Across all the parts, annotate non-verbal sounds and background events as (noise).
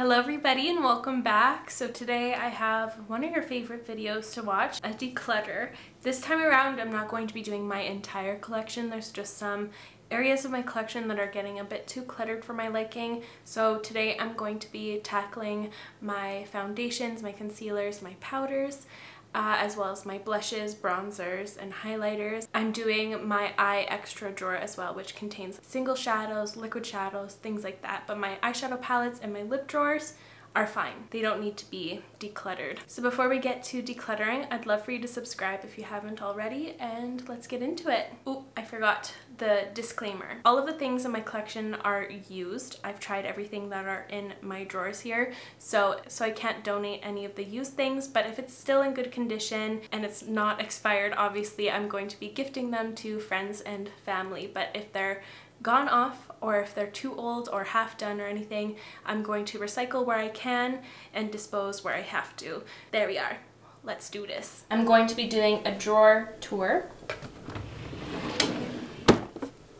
Hello everybody and welcome back. So today I have one of your favorite videos to watch, a declutter. This time around I'm not going to be doing my entire collection. There's just some areas of my collection that are getting a bit too cluttered for my liking. So today I'm going to be tackling my foundations, my concealers, my powders, uh, as well as my blushes, bronzers, and highlighters. I'm doing my eye extra drawer as well, which contains single shadows, liquid shadows, things like that. But my eyeshadow palettes and my lip drawers are fine. They don't need to be decluttered. So before we get to decluttering, I'd love for you to subscribe if you haven't already and let's get into it. Oh, I forgot the disclaimer. All of the things in my collection are used. I've tried everything that are in my drawers here, so, so I can't donate any of the used things, but if it's still in good condition and it's not expired, obviously I'm going to be gifting them to friends and family, but if they're gone off or if they're too old or half done or anything, I'm going to recycle where I can and dispose where I have to. There we are. Let's do this. I'm going to be doing a drawer tour.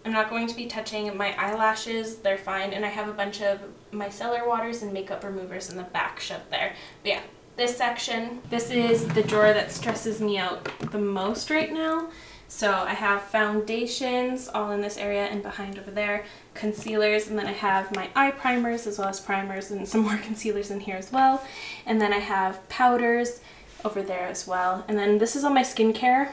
I'm not going to be touching my eyelashes, they're fine, and I have a bunch of micellar waters and makeup removers in the back shoved there. But yeah, this section, this is the drawer that stresses me out the most right now. So I have foundations all in this area and behind over there, concealers, and then I have my eye primers as well as primers and some more (laughs) concealers in here as well. And then I have powders over there as well. And then this is all my skincare.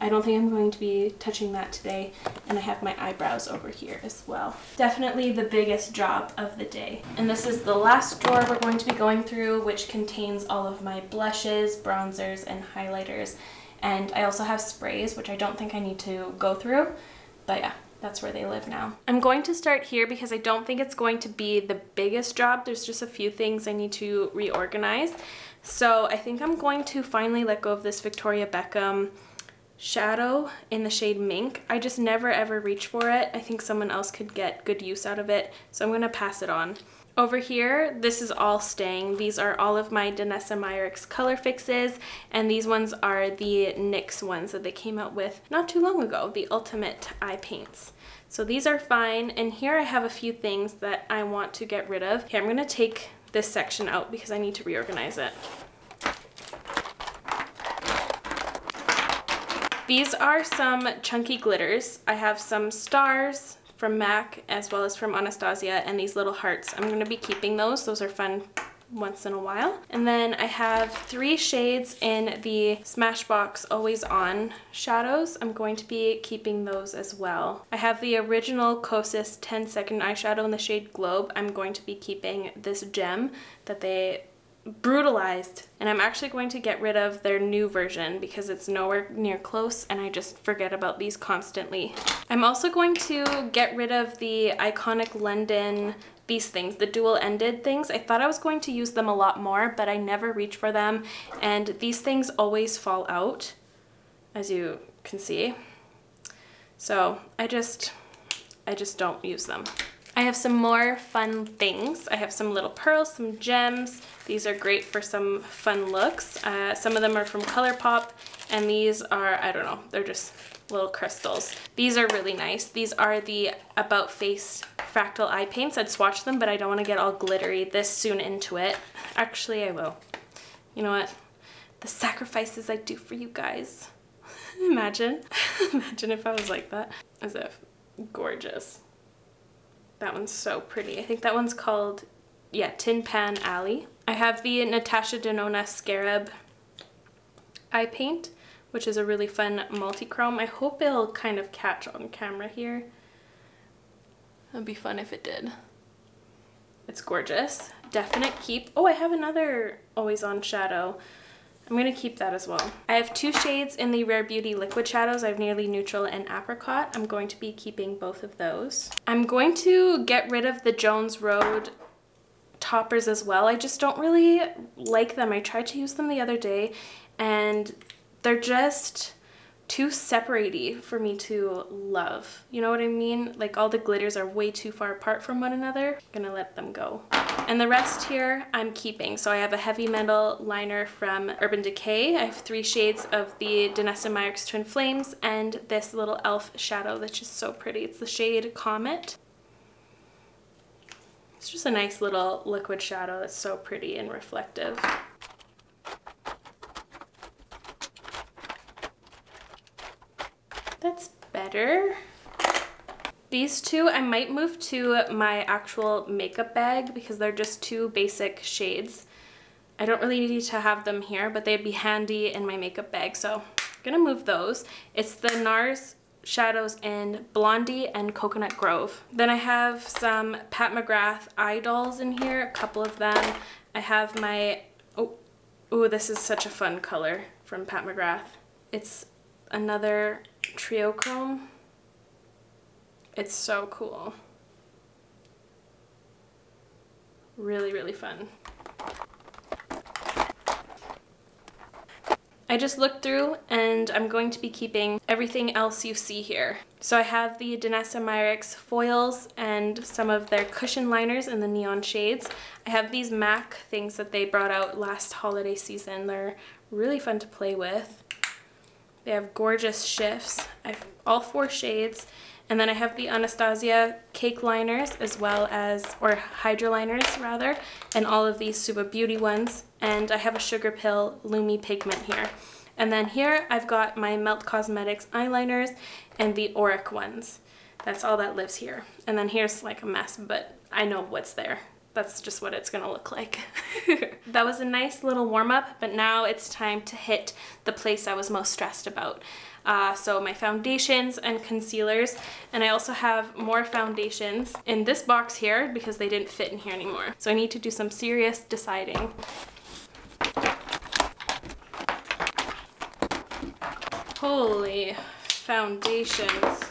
I don't think I'm going to be touching that today. And I have my eyebrows over here as well. Definitely the biggest job of the day. And this is the last drawer we're going to be going through, which contains all of my blushes, bronzers, and highlighters. And I also have sprays, which I don't think I need to go through. But yeah, that's where they live now. I'm going to start here because I don't think it's going to be the biggest job. There's just a few things I need to reorganize. So I think I'm going to finally let go of this Victoria Beckham shadow in the shade Mink. I just never ever reach for it. I think someone else could get good use out of it. So I'm going to pass it on. Over here, this is all staying. These are all of my Danessa Myricks color fixes, and these ones are the NYX ones that they came out with not too long ago, the Ultimate Eye Paints. So these are fine, and here I have a few things that I want to get rid of. Here, I'm gonna take this section out because I need to reorganize it. These are some chunky glitters. I have some stars, from MAC as well as from Anastasia and these little hearts. I'm going to be keeping those. Those are fun once in a while. And then I have three shades in the Smashbox Always On shadows. I'm going to be keeping those as well. I have the original Kosas 10 second eyeshadow in the shade Globe. I'm going to be keeping this gem that they brutalized and I'm actually going to get rid of their new version because it's nowhere near close and I just forget about these constantly. I'm also going to get rid of the iconic London these things, the dual-ended things. I thought I was going to use them a lot more, but I never reach for them, and these things always fall out, as you can see. So I just, I just don't use them. I have some more fun things. I have some little pearls, some gems. These are great for some fun looks. Uh, some of them are from ColourPop and these are, I don't know, they're just little crystals. These are really nice. These are the About Face fractal eye paints. I'd swatch them, but I don't want to get all glittery this soon into it. Actually, I will. You know what? The sacrifices I do for you guys. (laughs) Imagine. (laughs) Imagine if I was like that. As if. Gorgeous. That one's so pretty. I think that one's called, yeah, Tin Pan Alley. I have the Natasha Denona Scarab eye paint, which is a really fun multi-chrome. I hope it'll kind of catch on camera here. That'd be fun if it did. It's gorgeous. Definite keep. Oh, I have another Always On shadow. I'm to keep that as well. I have two shades in the Rare Beauty Liquid Shadows. I have Nearly Neutral and Apricot. I'm going to be keeping both of those. I'm going to get rid of the Jones Road toppers as well. I just don't really like them. I tried to use them the other day and they're just too separatey for me to love. You know what I mean? Like all the glitters are way too far apart from one another. I'm gonna let them go. And the rest here I'm keeping. So I have a heavy metal liner from Urban Decay. I have three shades of the Danessa Myricks Twin Flames and this little e.l.f. shadow that's just so pretty. It's the shade Comet. It's just a nice little liquid shadow that's so pretty and reflective. That's better. These two I might move to my actual makeup bag because they're just two basic shades. I don't really need to have them here, but they'd be handy in my makeup bag, so I'm gonna move those. It's the NARS shadows in Blondie and Coconut Grove. Then I have some Pat McGrath eye dolls in here, a couple of them. I have my, oh, oh, this is such a fun color from Pat McGrath. It's another Trio-Chrome. It's so cool. Really, really fun. I just looked through and I'm going to be keeping everything else you see here. So I have the Danessa Myricks foils and some of their cushion liners in the neon shades. I have these MAC things that they brought out last holiday season. They're really fun to play with. They have gorgeous shifts. I have all four shades. And then I have the Anastasia cake liners as well as, or hydro liners rather, and all of these Suva Beauty ones. And I have a Sugar Pill Lumi pigment here. And then here I've got my Melt Cosmetics eyeliners and the Auric ones. That's all that lives here. And then here's like a mess, but I know what's there. That's just what it's gonna look like. (laughs) that was a nice little warm up, but now it's time to hit the place I was most stressed about. Uh, so my foundations and concealers. And I also have more foundations in this box here because they didn't fit in here anymore. So I need to do some serious deciding. Holy foundations.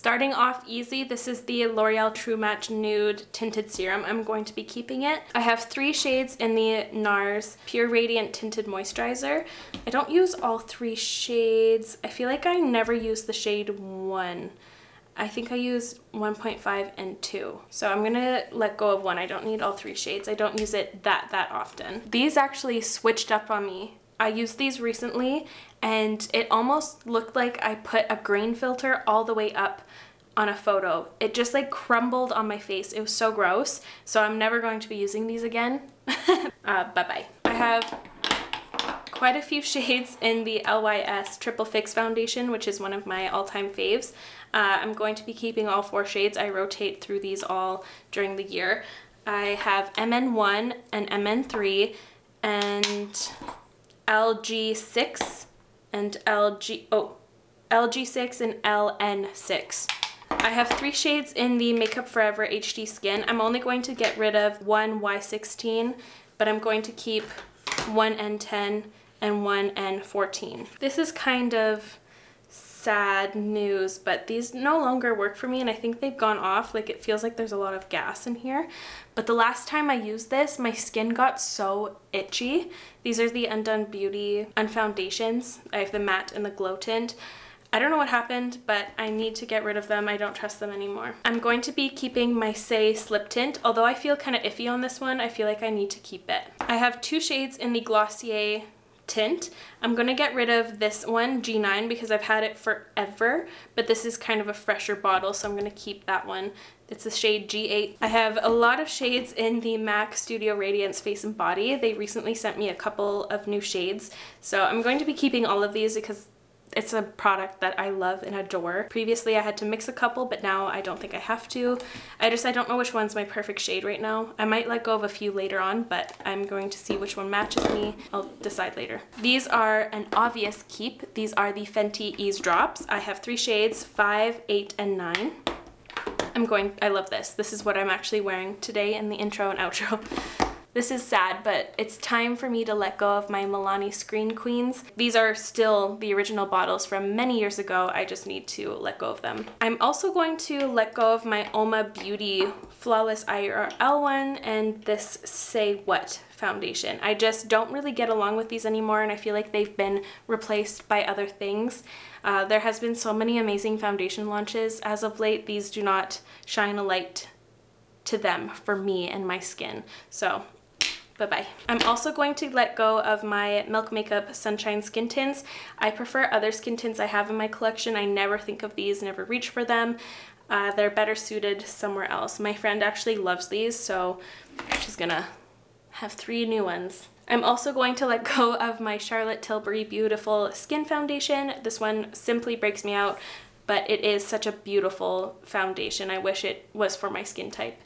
Starting off easy, this is the L'Oreal True Match Nude Tinted Serum. I'm going to be keeping it. I have three shades in the NARS Pure Radiant Tinted Moisturizer. I don't use all three shades. I feel like I never use the shade 1. I think I use 1.5 and 2. So I'm gonna let go of one. I don't need all three shades. I don't use it that, that often. These actually switched up on me I used these recently and it almost looked like I put a grain filter all the way up on a photo. It just like crumbled on my face. It was so gross. So I'm never going to be using these again. (laughs) uh, bye-bye. I have quite a few (laughs) shades in the LYS Triple Fix Foundation, which is one of my all-time faves. Uh, I'm going to be keeping all four shades. I rotate through these all during the year. I have MN1 and MN3 and LG6 and LG, oh, LG6 and LN6. I have three shades in the Makeup Forever HD Skin. I'm only going to get rid of one Y16, but I'm going to keep one N10 and one N14. This is kind of sad news, but these no longer work for me and I think they've gone off. Like it feels like there's a lot of gas in here. But the last time I used this, my skin got so itchy. These are the Undone Beauty Unfoundations. I have the matte and the glow tint. I don't know what happened, but I need to get rid of them. I don't trust them anymore. I'm going to be keeping my Saie Slip Tint, although I feel kind of iffy on this one. I feel like I need to keep it. I have two shades in the Glossier tint. I'm going to get rid of this one, G9, because I've had it forever, but this is kind of a fresher bottle, so I'm going to keep that one. It's the shade G8. I have a lot of shades in the MAC Studio Radiance Face and Body. They recently sent me a couple of new shades, so I'm going to be keeping all of these because it's a product that I love and adore. Previously I had to mix a couple, but now I don't think I have to. I just, I don't know which one's my perfect shade right now. I might let go of a few later on, but I'm going to see which one matches me. I'll decide later. These are an obvious keep. These are the Fenty Eaze Drops. I have three shades, five, eight, and nine. I'm going, I love this. This is what I'm actually wearing today in the intro and outro. (laughs) This is sad, but it's time for me to let go of my Milani Screen Queens. These are still the original bottles from many years ago. I just need to let go of them. I'm also going to let go of my Oma Beauty Flawless IRL one and this Say What foundation. I just don't really get along with these anymore and I feel like they've been replaced by other things. Uh, there has been so many amazing foundation launches as of late. These do not shine a light to them for me and my skin. So Bye-bye. I'm also going to let go of my Milk Makeup Sunshine Skin Tints. I prefer other skin tints I have in my collection. I never think of these, never reach for them. uh, they're better suited somewhere else. My friend actually loves these, so she's gonna have three new ones. I'm also going to let (laughs) go of my Charlotte Tilbury Beautiful Skin Foundation. This one simply breaks me out, but it is such a beautiful foundation. I wish it was for my skin type.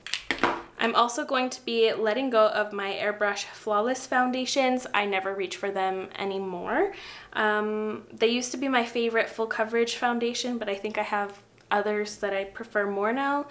I'm also going to be letting go of my Airbrush Flawless foundations. I never reach for them anymore. Um, they used to be my favorite full coverage foundation, but I think I have others that I prefer more now.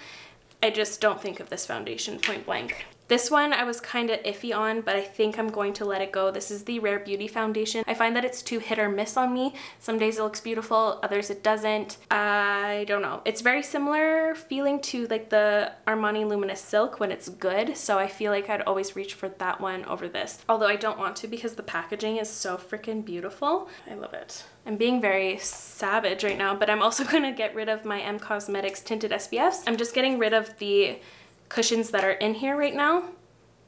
I just don't think of this foundation point blank. This one I was kind of iffy on, but I think I'm going to let it go. This is the Rare Beauty foundation. I find that it's too hit or miss on me. Some days it looks beautiful, others it doesn't. I don't know. It's very similar feeling to like the Armani Luminous Silk when it's good, so I feel like I'd always reach for that one over this. Although I don't want to because the packaging is so freaking beautiful. I love it. I'm being very savage right now, but I'm also (laughs) going to get rid of my M Cosmetics Tinted SPFs. I'm just getting rid of the cushions that are in here right now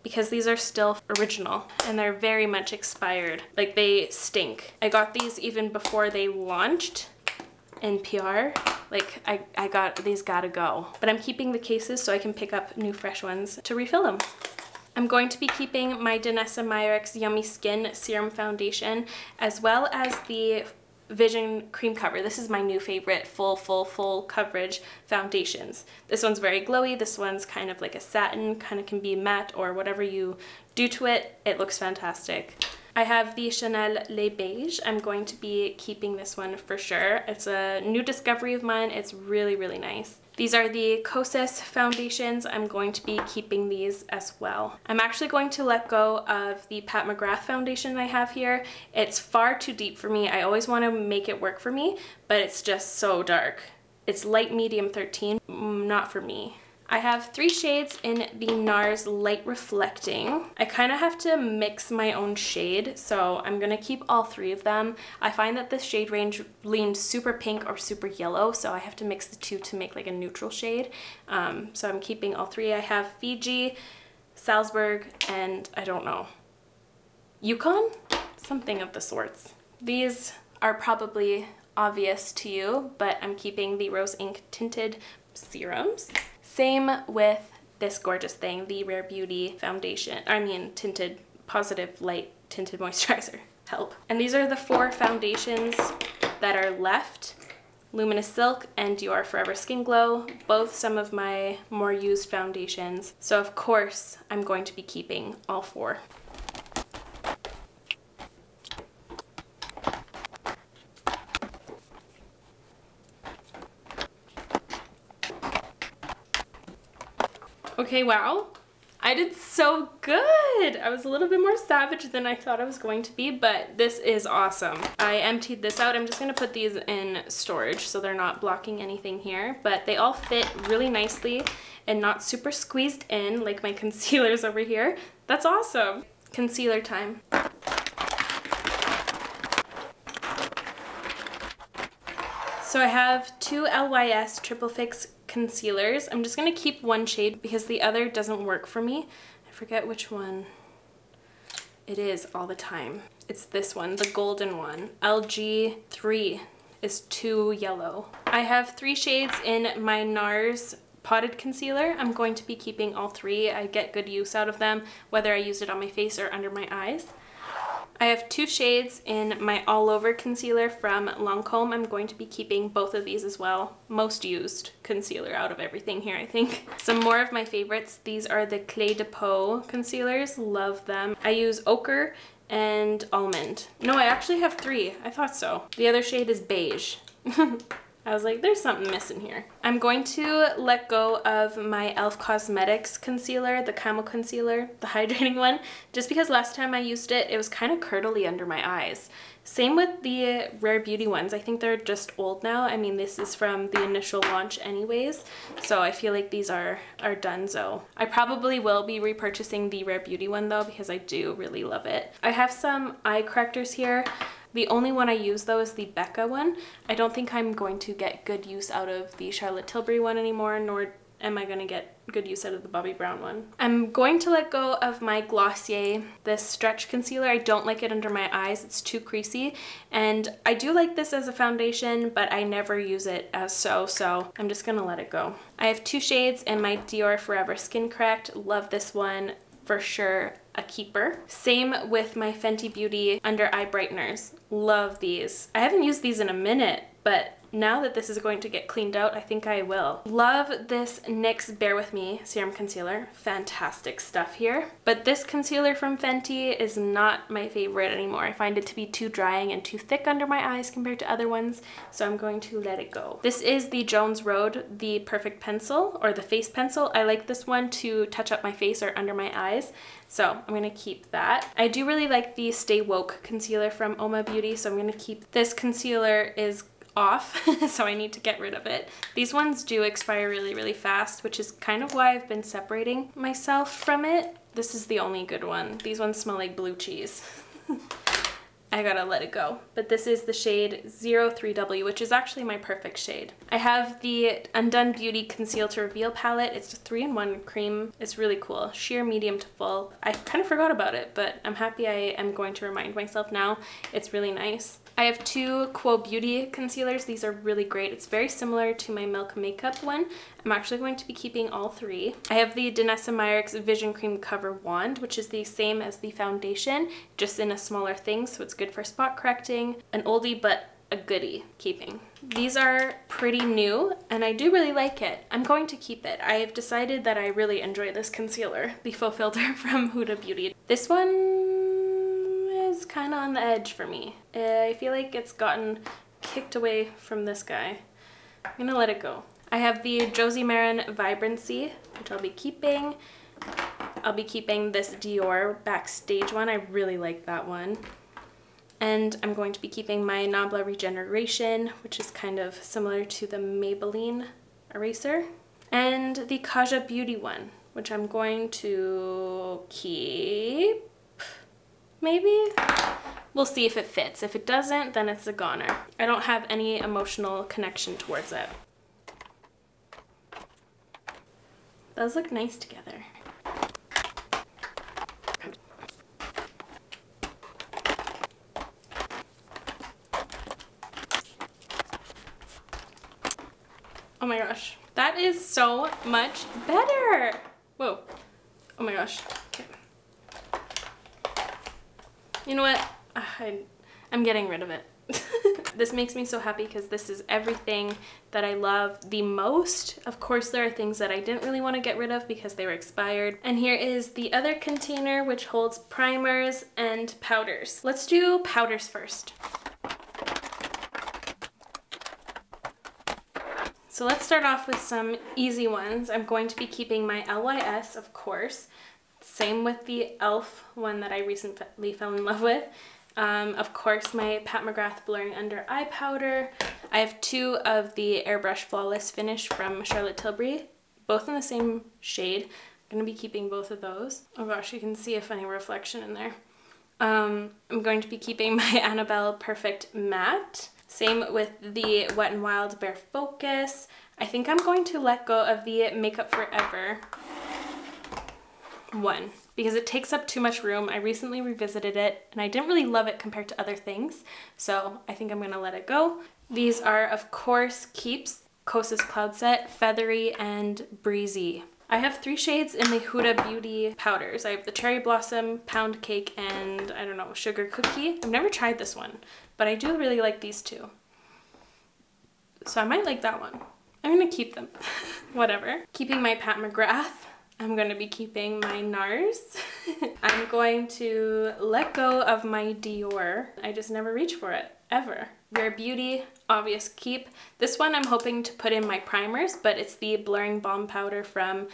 because these are still original and they're very much expired. Like they stink. I got these even before they launched in PR. Like I, I got, these gotta go. But I'm keeping the cases so I can pick up new fresh ones to refill them. I'm going to be keeping my Danessa Myricks Yummy Skin Serum Foundation as well as the Vision Cream Cover. This is my new favorite full, full, full coverage foundations. This one's very glowy. This one's kind of like a satin, kind of can be matte or whatever you do to it. It looks fantastic. I have the Chanel Le Beige. I'm going to be keeping this one for sure. It's a new discovery of mine. It's really, really nice. These are the Kosas foundations. I'm going to be keeping these as well. I'm actually going to let go of the Pat McGrath foundation I have here. It's far too deep for me. I always want to make it work for me, but it's just so dark. It's light medium 13, mm, not for me. I have three shades in the NARS Light Reflecting. I kind of have to mix my own shade, so I'm going to keep all three of them. I find that this shade range leans super pink or super yellow, so I have to mix the two to make like a neutral shade. Um, so I'm keeping all three. I have Fiji, Salzburg, and I don't know, Yukon? Something of the sorts. These are probably obvious to you, but I'm keeping the Rose Inc tinted serums. Same with this gorgeous thing, the Rare Beauty foundation, I mean tinted, positive light tinted moisturizer. (laughs) Help. And these are the four foundations that are left. Luminous Silk and Dior Forever Skin Glow, both some of my more used foundations. So of course, I'm going to be keeping all four. Okay, wow. I did so good. I was a little bit more savage than I thought I was going to be, but this is awesome. I emptied this out. I'm just gonna put these in storage so they're not blocking anything here, but they all fit really nicely and not super squeezed in like my (laughs) concealers over here. That's awesome. Concealer time. So I have two LYS Triple Fix concealers. I'm just going to keep one shade because the other doesn't work for me. I forget which one it is all the time. It's this one, the golden one. LG3 is too yellow. I have three shades in my NARS potted concealer. I'm going to be keeping all three. I get good use out of them, whether I use it on my face or under my eyes. I have two shades in my all over concealer from Lancome. I'm going to be keeping both of these as well. Most used concealer out of everything here, I think. (laughs) Some more of my favorites. These are the Clé de Peau concealers. Love them. I use Ochre and Almond. No, I actually have three. I thought so. The other shade is Beige. (laughs) I was like, there's something missing here. I'm going to let go of my e.l.f. Cosmetics concealer, the Camo Concealer, the (laughs) hydrating one, just because last time I used it, it was kind of curdly under my eyes. Same with the Rare Beauty ones. I think they're just old now. I mean, this is from the initial launch anyways, so I feel like these are, are done so. I probably will be repurchasing the Rare Beauty one though because I do really love it. I have some eye correctors here. The only one I use though is the Becca one. I don't think I'm going to get good use out of the Charlotte Tilbury one anymore, nor am I going to get good use out of the Bobbi Brown one. I'm going to let go of my Glossier, this stretch concealer. I don't like it under my eyes. It's too creasy. And I do like this as a foundation, but I never use it as so, so I'm just going to let it go. I have two shades in my Dior Forever Skin Correct. Love this one for sure a keeper. Same with my Fenty Beauty under eye brighteners. Love these. I haven't used these in a minute, but now that this is going to get cleaned out, I think I will. Love this NYX Bear With Me Serum Concealer. Fantastic stuff here. But this concealer from Fenty is not my favorite anymore. I find it to be too drying and too thick under my eyes compared to other ones, so I'm going to let it go. This is the Jones Road, the Perfect Pencil, or the Face Pencil. I like this one to touch up my face or under my eyes. So I'm going to keep that. I do really like the Stay Woke concealer from Oma Beauty, so I'm going to keep this concealer is off, (laughs) so I need to get rid of it. These ones do expire really, really fast, which is kind of why I've been separating myself from it. This is the only good one. These ones smell like blue cheese. (laughs) I gotta let it go. But this is the shade 03W, which is actually my perfect shade. I have the Undone Beauty Conceal to Reveal palette. It's a three-in-one cream. It's really cool. Sheer medium to full. I kind of forgot about it, but I'm happy I am going to remind myself now. It's really nice. I have two Quo Beauty concealers. These are really great. It's very similar to my Milk Makeup one. I'm actually going to be keeping all three. I have the Danessa Myricks Vision Cream Cover Wand, which is the same as the foundation, just in a smaller thing, so it's good for spot correcting. An oldie, but a goodie keeping. These are pretty new and I do really like it. I'm going to keep it. I have decided that I really enjoy this concealer, the Faux Filter (laughs) from Huda Beauty. This one is kind of on the edge for me. I feel like it's gotten kicked away from this guy. I'm gonna let it go. I have the Josie Maran Vibrancy, which I'll be keeping. I'll be keeping this Dior Backstage one. I really like that one. And I'm going to be keeping my Nabla Regeneration, which is kind of similar to the Maybelline eraser. And the Kaja Beauty one, which I'm going to keep maybe? We'll see if it fits. If it doesn't, then it's a goner. I don't have any emotional connection towards it. Those look nice together. Oh my gosh. That is so much better. Whoa. Oh my gosh. You know what? Ah, I, I'm getting rid of it. (laughs) this makes me so happy because this is everything that I love the most. Of course, there are things that I didn't really want to get rid of because they were expired. And here is the other container which holds primers and powders. Let's do powders first. So let's start off with some easy ones. I'm going to be keeping my LYS, of course. Same with the e.l.f. one that I recently fell in love with. Um, of course, my Pat McGrath Blurring Under Eye Powder. I have two of the Airbrush Flawless Finish from Charlotte Tilbury, both in the same shade. I'm going to be keeping both of those. Oh gosh, you can see a funny reflection in there. Um, I'm going to be keeping (laughs) my Annabelle Perfect Matte. Same with the Wet n Wild Bare Focus. I think I'm going to let go of the Makeup Forever one because it takes up too much room. I recently revisited it and I didn't really love it compared to other things, so I think I'm gonna let it go. These are, of course, Keeps, Kosas Cloud Set, Feathery, and Breezy. I have three shades in the Huda Beauty powders. I have the Cherry Blossom, Pound Cake, and I don't know, Sugar Cookie. I've never tried this one, but I do really like these two. So I might like that one. I'm gonna keep them. (laughs) Whatever. Keeping my Pat McGrath I'm going to be keeping my NARS. (laughs) I'm going to let go of my Dior. I just never reach for it, ever. Rare Beauty, obvious keep. This one I'm hoping to put in my primers, but it's the Blurring Balm Powder from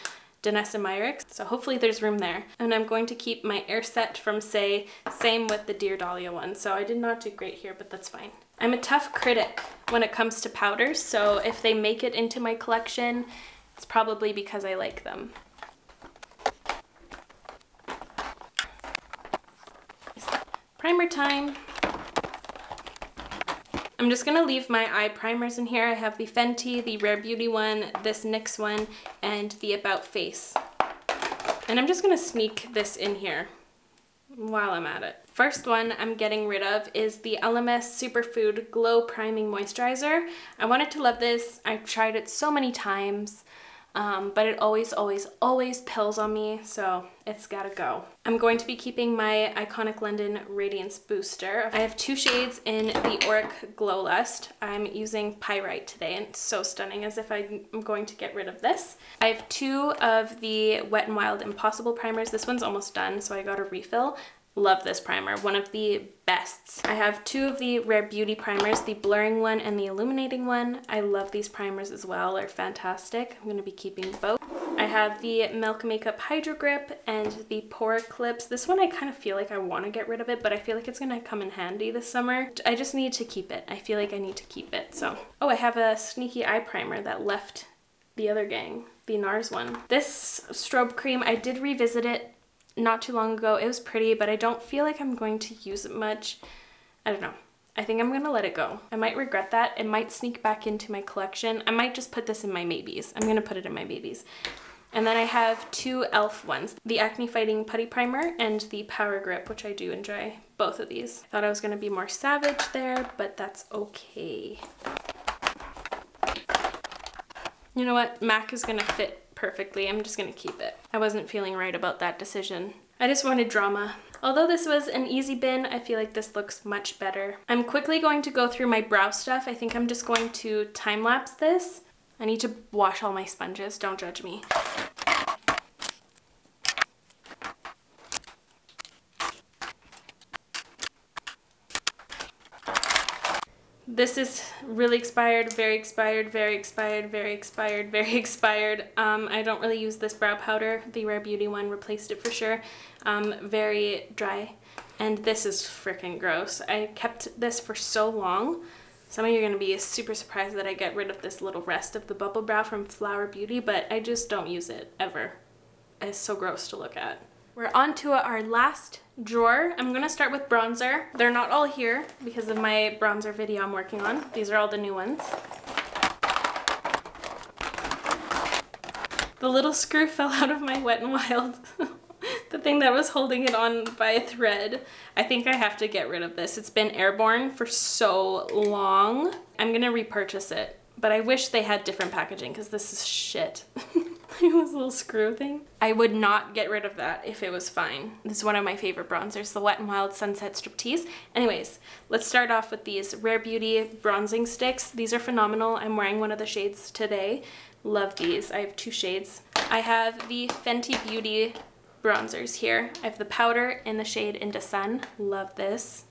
Danessa Myricks, so hopefully there's room there. And I'm going to keep my air set from Saie, same with the Dear Dahlia one, so I did not do great here, but that's fine. I'm a tough critic when it comes to powders, so if they make it into my collection, it's probably because I like them. Primer time. I'm just gonna leave my eye primers in here. I have the Fenty, the Rare Beauty one, this NYX one, and the About Face. And I'm just gonna sneak this in here while I'm at it. First one I'm getting rid of is the LMS Superfood Glow Priming Moisturizer. I wanted to love this. I've tried it so many times um, but it always, always, always pills on me, so it's gotta go. I'm going to be keeping my Iconic London Radiance Booster. I have two shades in the Auric Glow Lust. I'm using Pyrite today, and it's so stunning, as if I'm going to get rid of this. I have two of the Wet n Wild Impossible primers. This one's almost done, so I got a refill. Love this primer, one of the bests. I have two of the Rare Beauty primers, the blurring one and the illuminating one. I love these primers as well, they're fantastic. I'm gonna be keeping both. I have the Milk Makeup Hydro Grip and the Pore Eclipse. This one I kind of feel like I want to get rid of it, but I feel like it's gonna come in handy this summer. I just need to keep it. I feel like I need to keep it, so. Oh, I have a sneaky eye primer that left the other gang, the NARS one. This strobe cream, I did revisit it not too long ago. It was pretty, but I don't feel like I'm going to use it much. I don't know. I think I'm going to let it go. I might regret that. It might sneak back into my collection. I might just put this in my maybes. I'm going to put it in my maybes. And then I have two e.l.f. ones, the Acne Fighting Putty Primer and the Power Grip, which I do enjoy both of these. I Thought I was going to be more savage there, but that's okay. You know what? MAC is going to fit perfectly. I'm just gonna keep it. I wasn't feeling right about that decision. I just wanted drama. Although this was an easy bin, I feel like this looks much better. I'm quickly going to go through my brow stuff. I think I'm just going to time lapse this. I need to wash all my sponges, don't judge me. This is really expired, very expired, very expired, very expired, (laughs) very expired. Um, I don't really use this brow powder. The Rare Beauty one replaced it for sure. Um, very dry. And this is freaking gross. I kept this for so long. Some of you are going to be super surprised that I get rid of this little rest of the Bubble Brow from Flower Beauty, but I just don't use it ever. It's so gross to look at. We're on to our last drawer. I'm gonna start with bronzer. They're not all here because of my bronzer video I'm working on. These are all the new ones. The little screw (laughs) fell out of my Wet n Wild. (laughs) the thing that was holding it on by a thread. I think I have to get rid of this. It's been airborne for so long. I'm gonna repurchase it, but I wish they had different packaging because this is shit. (laughs) (laughs) this little screw thing. I would not get rid of that if it was fine. This is one of my favorite bronzers, the Wet n Wild Sunset Striptease. Anyways, let's start off with these Rare Beauty bronzing sticks. These are phenomenal. I'm wearing one of the shades today. Love these. I have two shades. I have the Fenty Beauty bronzers here. I have the powder in the shade Into Sun. Love this.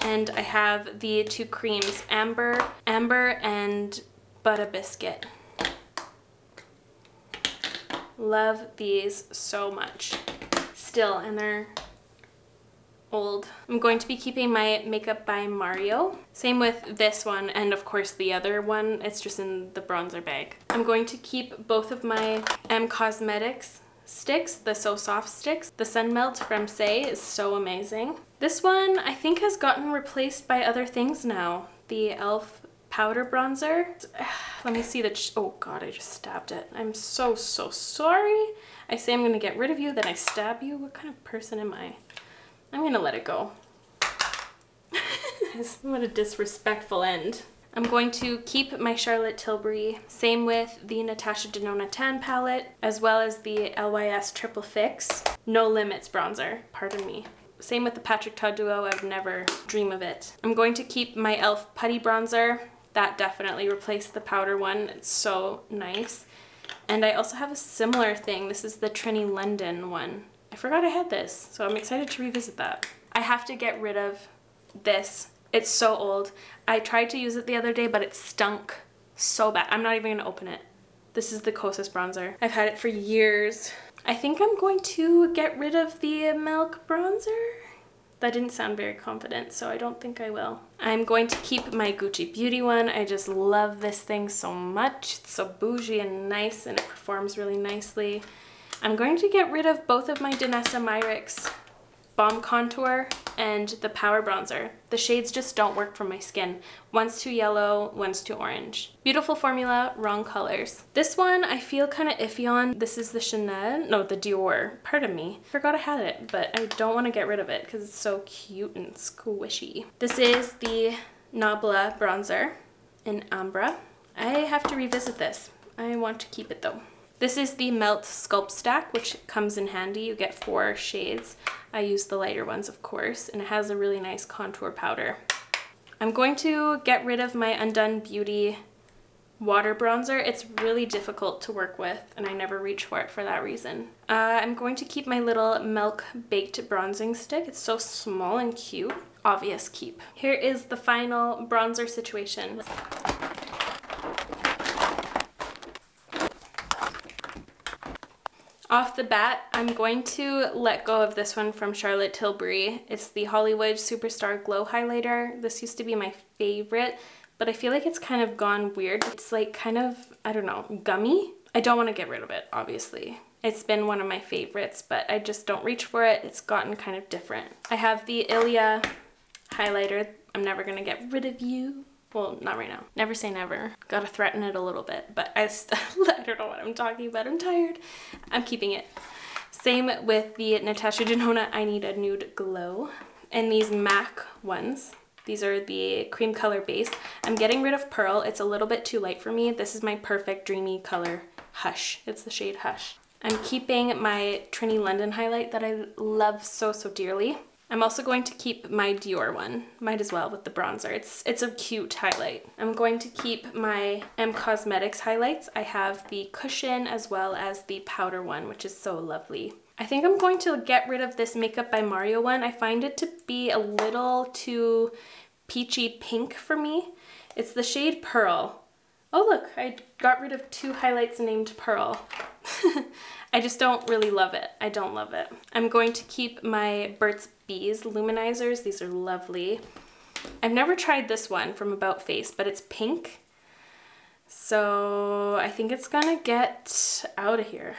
And I have the two creams, Amber, Amber and Butter Biscuit. Love these so much. Still, and they're old. I'm going to be keeping my Makeup by Mario. Same with this one and of course the other one. It's just in the bronzer bag. I'm going to keep both of my M Cosmetics sticks, the So Soft sticks. The Sun Melt from Saie is so amazing. This one I think has gotten replaced by other things now. The e.l.f powder bronzer. (sighs) Let me see the, oh God, I just stabbed it. I'm so, so sorry. I say I'm gonna get rid of you, then I stab you. What kind of person am I? I'm gonna let it go. (laughs) what a disrespectful end. I'm going to keep my Charlotte Tilbury, same with the Natasha Denona Tan palette, as well as the LYS Triple Fix No Limits bronzer, pardon me. Same with the Patrick Ta Duo, I've never dream of it. I'm going to keep my e.l.f. Putty Bronzer, that definitely replaced the powder one. It's so nice. And I also have a similar thing. This is the Trinny London one. I forgot I had this, so I'm excited to revisit that. I have to get rid of this. It's so old. I tried to use it the other day, but it stunk so bad. I'm not even gonna open it. This is the Kosas bronzer. I've had it for years. I think I'm going to get rid of the Milk bronzer. That didn't sound very confident, so I don't think I will. I'm going to keep my Gucci Beauty one. I just love this thing so much. It's so bougie and nice, and it performs really nicely. I'm going to get rid of both of my Danessa Myricks Bomb Contour and the Power Bronzer. The shades just don't work for my skin. One's too yellow, one's too orange. Beautiful formula, wrong colors. This one I feel kind of iffy on. This is the Chanel, no, the Dior, pardon me. Forgot I had it, but I don't want to get rid of it because it's so cute and squishy. This is the Nabla bronzer in Ambra. I have to revisit this. I want to keep it though. This is the Melt Sculpt Stack, which comes in handy. You get four shades. I use the lighter ones, of course, and it has a really nice contour powder. I'm going to get rid of my Undone Beauty water bronzer. It's really difficult to work with, and I never reach for it for that reason. Uh, I'm going to keep my little Milk Baked Bronzing Stick. It's so small and cute. Obvious keep. Here is the final bronzer situation. Off the bat, I'm going to let go of this one from Charlotte Tilbury. It's the Hollywood Superstar Glow Highlighter. This used to be my favorite, but I feel like it's kind of gone weird. It's like kind of, I don't know, gummy. I don't want to get rid of it, obviously. It's been one of my favorites, but I just don't reach for it. It's gotten kind of different. I have the Ilia highlighter. I'm never going to get rid of you. Well, not right now. Never say never. Gotta threaten it a little bit, but I, (laughs) I don't know what I'm talking about. I'm tired. I'm keeping it. Same with the Natasha Denona I Need a Nude Glow. And these MAC ones. These are the cream color base. I'm getting rid of Pearl. It's a little bit too light for me. This is my perfect dreamy color, Hush. It's the shade Hush. I'm keeping my Trinny London highlight that I love so, so dearly. I'm also going to keep my Dior one, might as well with the bronzer. It's it's a cute highlight. I'm going to keep my M Cosmetics highlights. I have the cushion as well as the powder one, which is so lovely. I think I'm going to get rid of this Makeup by Mario one. I find it to be a little too peachy pink for me. It's the shade Pearl. Oh look, I got rid of two highlights named Pearl. (laughs) I just don't really love it. I don't love it. I'm going to keep my Burt's Bees luminizers. These are lovely. I've never tried this one from About Face, but it's pink. So I think it's gonna get out of here.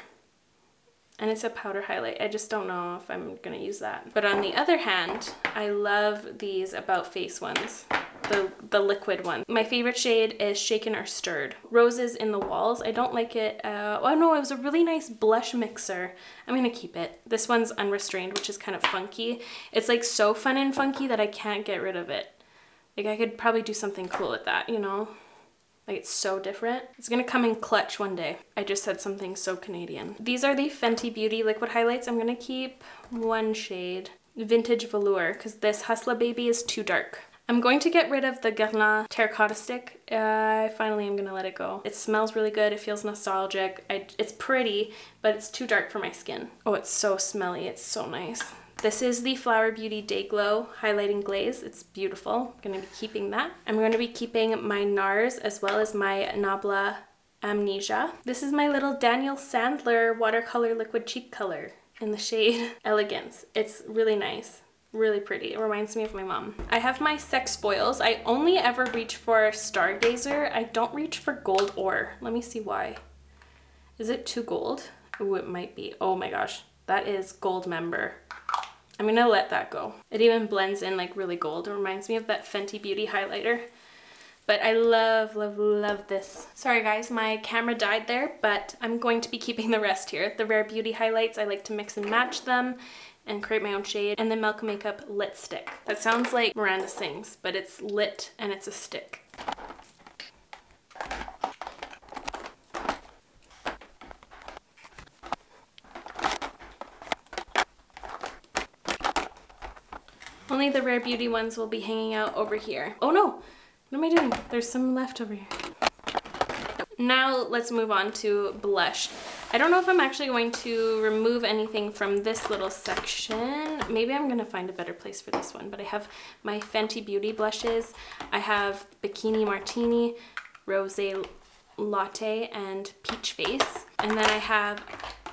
And it's a powder highlight. I just don't know if I'm gonna use that. But on the other hand, I love these About Face ones the, the liquid one. My favorite shade is Shaken or Stirred. Roses in the Walls. I don't like it. Uh, oh no, it was a really nice blush mixer. I'm gonna keep it. This one's Unrestrained, which is kind of funky. It's like so fun and funky that I can't get rid of it. Like I could probably do something cool with that, you know? Like it's so different. It's gonna come in clutch one day. I just said something so Canadian. These are the Fenty Beauty liquid highlights. I'm gonna keep one shade. Vintage Velour, because this Hustla Baby is too dark. I'm going to get rid of the Guerlain terracotta stick. I finally am to let it go. It smells really good. It feels nostalgic. I, it's pretty, but it's too dark for my skin. Oh, it's so smelly. It's so nice. This is the Flower Beauty Day Glow Highlighting Glaze. It's beautiful. I'm going to be keeping that. I'm going to be keeping my NARS as well as my Nabla Amnesia. This is my little Daniel Sandler watercolor liquid cheek color in the shade (laughs) Elegance. It's really nice really pretty. It reminds me of my mom. I have my sex foils. I only ever reach for Stargazer. I don't reach for gold ore. Let me see why. Is it too gold? Oh, it might be. Oh my gosh. That is gold member. I'm gonna let that go. It even blends in like really gold. It reminds me of that Fenty Beauty highlighter. But I love, love, love this. Sorry guys, my camera died there, but I'm going to be keeping the rest here. The Rare Beauty highlights, I like to mix and match them and create my own shade. And then Milk Makeup Lit Stick. That sounds like Miranda sings, but it's lit and it's a stick. Only the Rare Beauty ones will be hanging out over here. Oh no! What am I doing? There's some left over here. Now let's move on to blush. I don't know if I'm actually going to remove anything from this little section. Maybe I'm gonna find a better place for this one, but I have my Fenty Beauty blushes. I have Bikini Martini, Rose Latte, and Peach Face. And then I have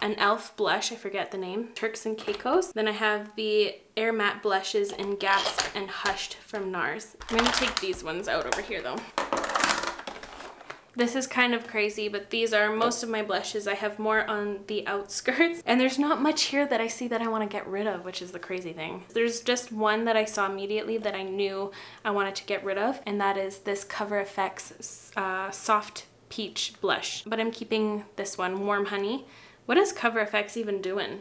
an e.l.f. blush, I forget the name, Turks and Caicos. Then I have the Air Matte blushes in Gasp and Hushed from NARS. I'm gonna take these ones out over here though. This is kind of crazy, but these are most of my blushes. I have more on the outskirts (laughs) and there's not much here that I see that I want to get rid of, which is the crazy thing. There's just one that I saw immediately that I knew I wanted to get rid of and that is this Cover FX uh, Soft Peach Blush. But I'm keeping this one, Warm Honey. What is Cover FX even doing?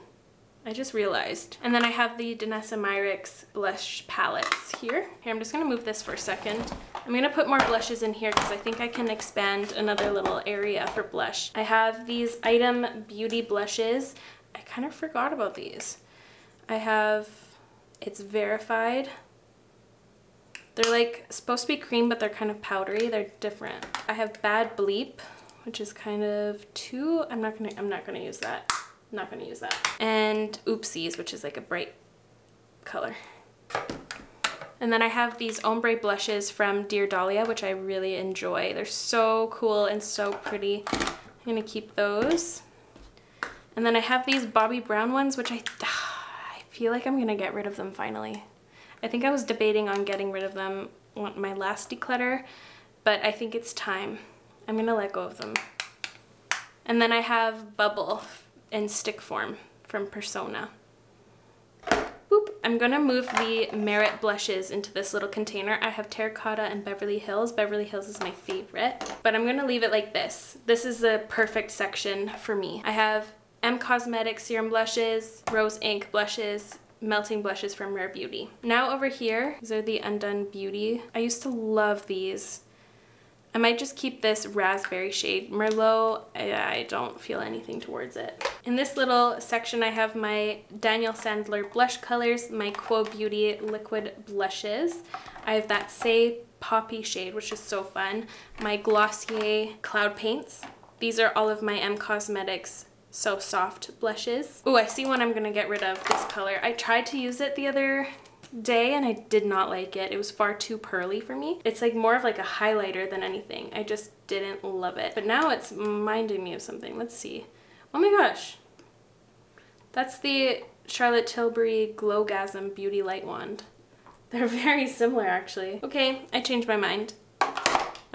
I just realized. And then I have the Danessa Myricks blush palettes here. Here, I'm just gonna move this for a second. I'm gonna put more blushes in here because I think I can expand another little area for blush. I have these Item Beauty blushes. I kind of forgot about these. I have, it's verified. They're like supposed to be cream, but they're kind of powdery. They're different. I have Bad Bleep, which is kind of too, I'm not gonna, I'm not gonna use that. I'm not to use that. And Oopsies, which is like a bright color. And then I have these ombre blushes from Dear Dahlia, which I really enjoy. They're so cool and so pretty. I'm to keep those. And then I have these Bobbi Brown ones, which I, (sighs) I feel like I'm to get rid of them finally. I think I was debating on getting rid of them my last declutter, but I think it's time. I'm going to let go of them. And then I have Bubble in stick form from Persona. Boop. I'm gonna move the Merit blushes into this little container. I have Terracotta and Beverly Hills. Beverly Hills is my favorite, but I'm gonna leave it like this. This is the perfect section for me. I have M Cosmetics Serum Blushes, Rose Inc Blushes, melting blushes from Rare Beauty. Now over here, these are the Undone Beauty. I used to love these. I might just keep this raspberry shade. Merlot, I, don't feel anything towards it. In this little section, I have my Daniel Sandler blush colors, my Quo Beauty liquid blushes. I have that Saie Poppy shade, which is so fun. My Glossier Cloud Paints. These are all of my M Cosmetics So Soft blushes. Oh, I see one I'm gonna get rid of, this color. I tried to use it the other day and I did not like it. It was far too pearly for me. It's like more of like a highlighter than anything. I just didn't love it. But now it's reminding me of something. Let's see. Oh my gosh. That's the Charlotte Tilbury Glowgasm Beauty Light Wand. They're (laughs) very similar actually. Okay, I changed my mind.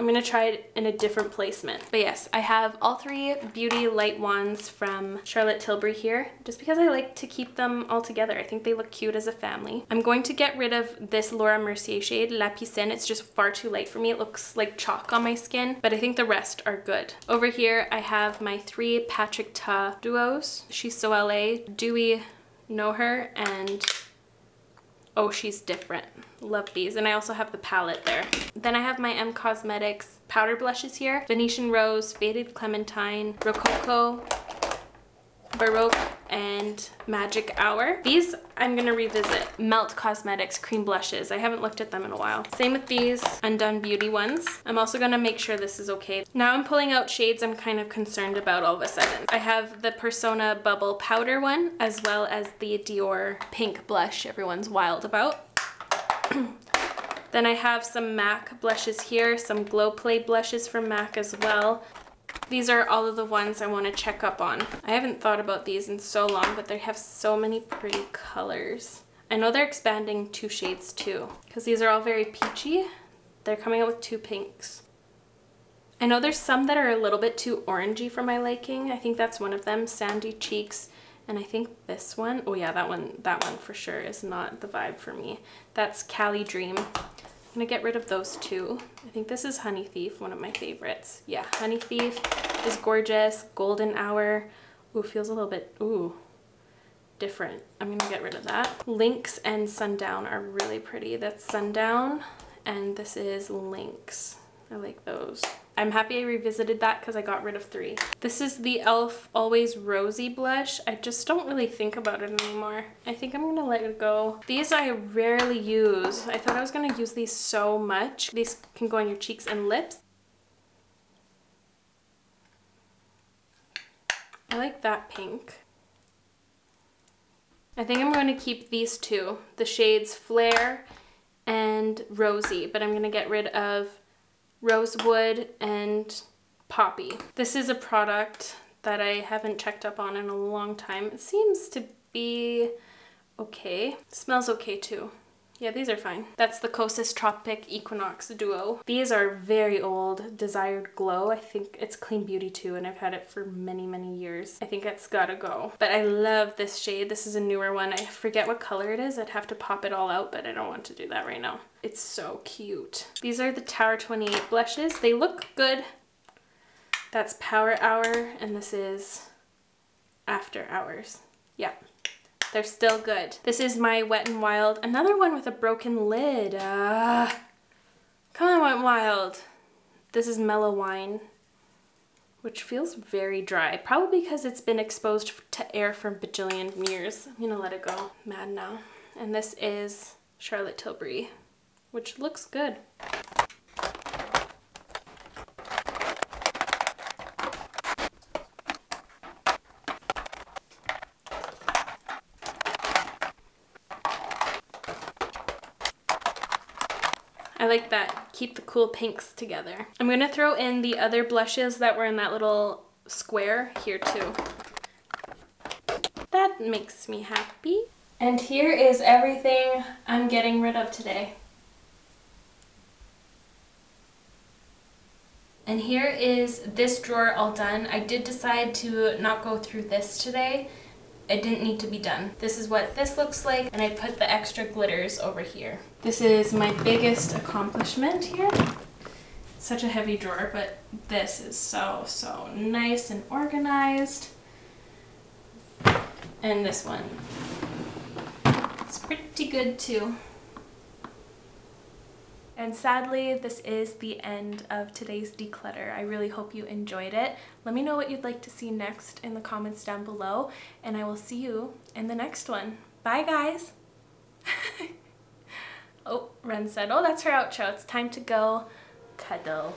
I'm to try it in a different placement. But yes, I have all three beauty light wands from Charlotte Tilbury here, just because I like to keep them all together. I think they look cute as a family. I'm going to get rid of this Laura Mercier shade, La Piscine. It's just far too light for me. It looks like chalk on my skin, but I think the rest are good. Over here, I have my three Patrick Ta duos. She's so LA. Do we know her? And oh, she's different. Love these. And I also have the palette there. Then I have my M Cosmetics powder blushes here. Venetian Rose, Faded Clementine, Rococo, Baroque, and Magic Hour. These I'm gonna revisit. Melt Cosmetics cream blushes. I haven't looked at them in a while. Same with these Undone Beauty ones. I'm also gonna make sure this is okay. Now I'm pulling out shades I'm kind of concerned about all of a sudden. I have the Persona Bubble Powder one as well as the Dior Pink Blush everyone's wild about. (clears throat) then I have some MAC blushes here, some Glow Play blushes from MAC as well. These are all of the ones I want to check up on. I haven't thought about these in so long, but they have so many pretty colors. I know they're expanding two shades too, because these are all very peachy. They're coming out with two pinks. I know there's some that are a little bit too orangey for my liking. I think that's one of them, Sandy Cheeks. And I think this one, oh yeah, that one, that one for sure is not the vibe for me. That's Cali Dream. I'm gonna get rid of those two. I think this is Honey Thief, one of my favorites. Yeah, Honey Thief is gorgeous. Golden Hour, ooh, feels a little bit, ooh, different. I'm gonna get rid of that. Lynx and Sundown are really pretty. That's Sundown, and this is Lynx. I like those. I'm happy I revisited that because I got rid of three. This is the e.l.f. Always Rosy blush. I just don't really think about it anymore. I think I'm going to let it go. These I rarely use. I thought I was going to use these so much. These can go on your cheeks and lips. I like that pink. I think I'm going to keep these two, the shades Flare and Rosy, but I'm going to get rid of rosewood and poppy. This is a product that I haven't checked up on in a long time. It seems to be okay. It smells okay too. Yeah, these are fine. That's the Kosas Tropic Equinox Duo. These are very old, Desired Glow. I think it's Clean Beauty too, and I've had it for many, many years. I think it's gotta go. But I love this shade. This is a newer one. I forget what color it is. I'd have to pop it all out, but I don't want to do that right now. It's so cute. These are the Tower 28 blushes. They look good. That's Power Hour, and this is After Hours. Yeah. They're still good. This is my Wet n Wild. Another one with a broken lid. Uh, come on, Wet n Wild. This is Mellow Wine, which feels very dry. Probably because it's been exposed to air for bajillion years. I'm gonna let it go. Mad now. And this is Charlotte Tilbury, which looks good. I like that. Keep the cool pinks together. I'm to throw in the other blushes that were in that little square here too. That makes me happy. And here is everything I'm getting rid of today. And here is this drawer all done. I did decide to not go through this today it didn't need to be done. This is what this looks like and I put the extra glitters over here. This is my biggest accomplishment here. Such a heavy drawer, but this is so, so nice and organized. And this one. It's pretty good too. And sadly, this is the end of today's declutter. I really hope you enjoyed it. Let me know what you'd like to see next in the comments down below, and I will see you in the next one. Bye, guys! (laughs) oh, Ren said, oh, that's her outro. It's time to go cuddle.